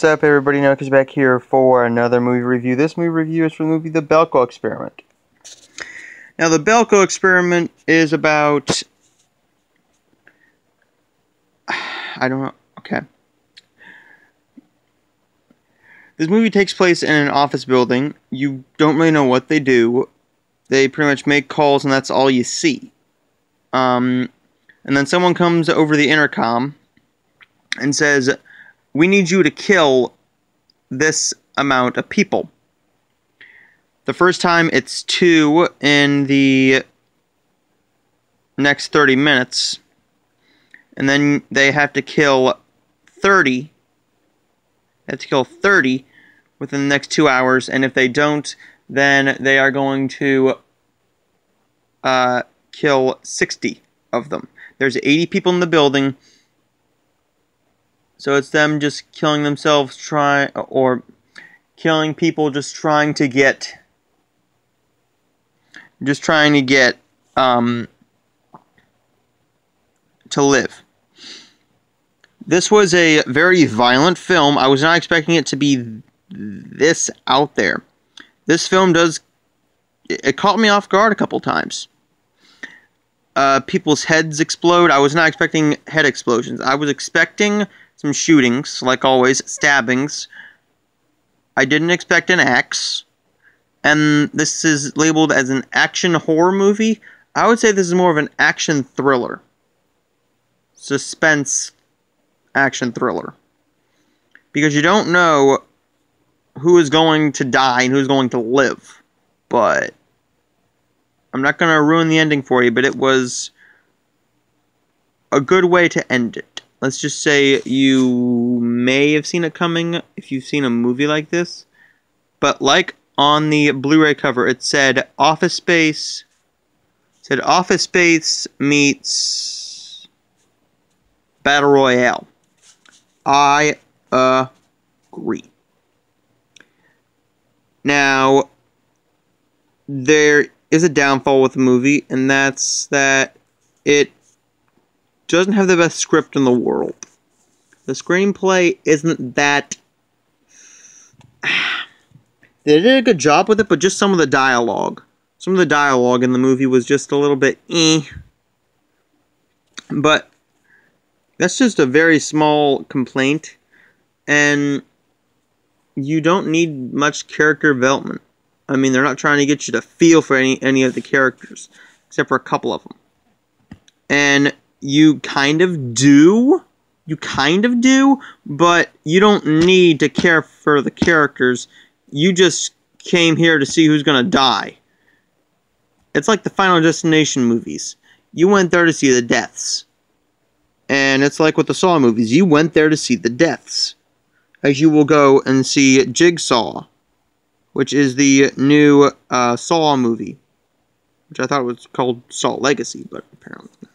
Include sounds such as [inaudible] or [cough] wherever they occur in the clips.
What's up everybody, Knuckles back here for another movie review. This movie review is for the movie The Belko Experiment. Now the Belko Experiment is about... [sighs] I don't know, okay. This movie takes place in an office building. You don't really know what they do. They pretty much make calls and that's all you see. Um, and then someone comes over the intercom and says we need you to kill this amount of people. The first time it's two in the next 30 minutes. And then they have to kill 30. They have to kill 30 within the next two hours. And if they don't, then they are going to uh, kill 60 of them. There's 80 people in the building. So it's them just killing themselves, try or killing people, just trying to get, just trying to get um, to live. This was a very violent film. I was not expecting it to be this out there. This film does, it caught me off guard a couple times. Uh, people's heads explode. I was not expecting head explosions. I was expecting some shootings, like always, stabbings. I didn't expect an axe. And this is labeled as an action horror movie. I would say this is more of an action thriller. Suspense action thriller. Because you don't know who is going to die and who's going to live. But I'm not going to ruin the ending for you, but it was a good way to end it let's just say you may have seen it coming if you've seen a movie like this. But like on the Blu-ray cover, it said Office Space said Office Space meets Battle Royale. I agree. Now, there is a downfall with the movie, and that's that it doesn't have the best script in the world. The screenplay isn't that... [sighs] they did a good job with it, but just some of the dialogue. Some of the dialogue in the movie was just a little bit eh. But that's just a very small complaint. And you don't need much character development. I mean, they're not trying to get you to feel for any, any of the characters, except for a couple of them. And you kind of do. You kind of do, but you don't need to care for the characters. You just came here to see who's going to die. It's like the Final Destination movies. You went there to see the deaths. And it's like with the Saw movies. You went there to see the deaths. As you will go and see Jigsaw, which is the new uh, Saw movie. Which I thought was called Saw Legacy, but apparently not.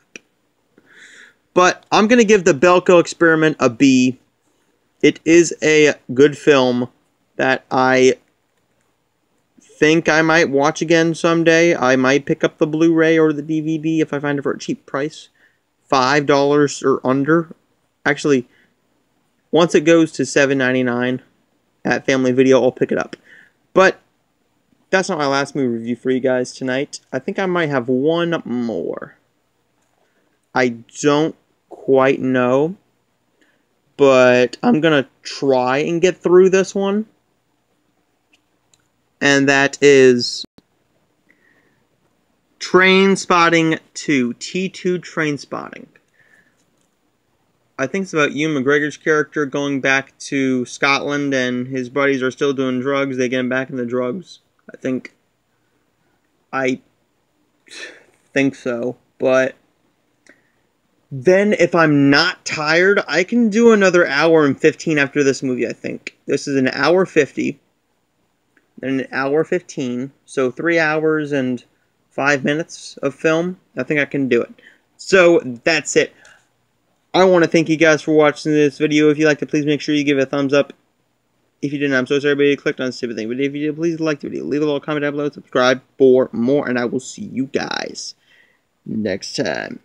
But I'm going to give the Belko Experiment a B. It is a good film that I think I might watch again someday. I might pick up the Blu-ray or the DVD if I find it for a cheap price. $5 or under. Actually, once it goes to $7.99 at Family Video, I'll pick it up. But that's not my last movie review for you guys tonight. I think I might have one more. I don't quite know. But I'm going to try and get through this one. And that is Trainspotting 2. T2 Trainspotting. I think it's about Ewan McGregor's character going back to Scotland and his buddies are still doing drugs. They get him back in the drugs. I think. I think so. But then, if I'm not tired, I can do another hour and 15 after this movie, I think. This is an hour 50. Then an hour 15. So, three hours and five minutes of film. I think I can do it. So, that's it. I want to thank you guys for watching this video. If you liked it, please make sure you give it a thumbs up. If you didn't, I'm so sorry, everybody clicked on stupid thing. But if you did, please like the video. Leave a little comment down below. Subscribe for more. And I will see you guys next time.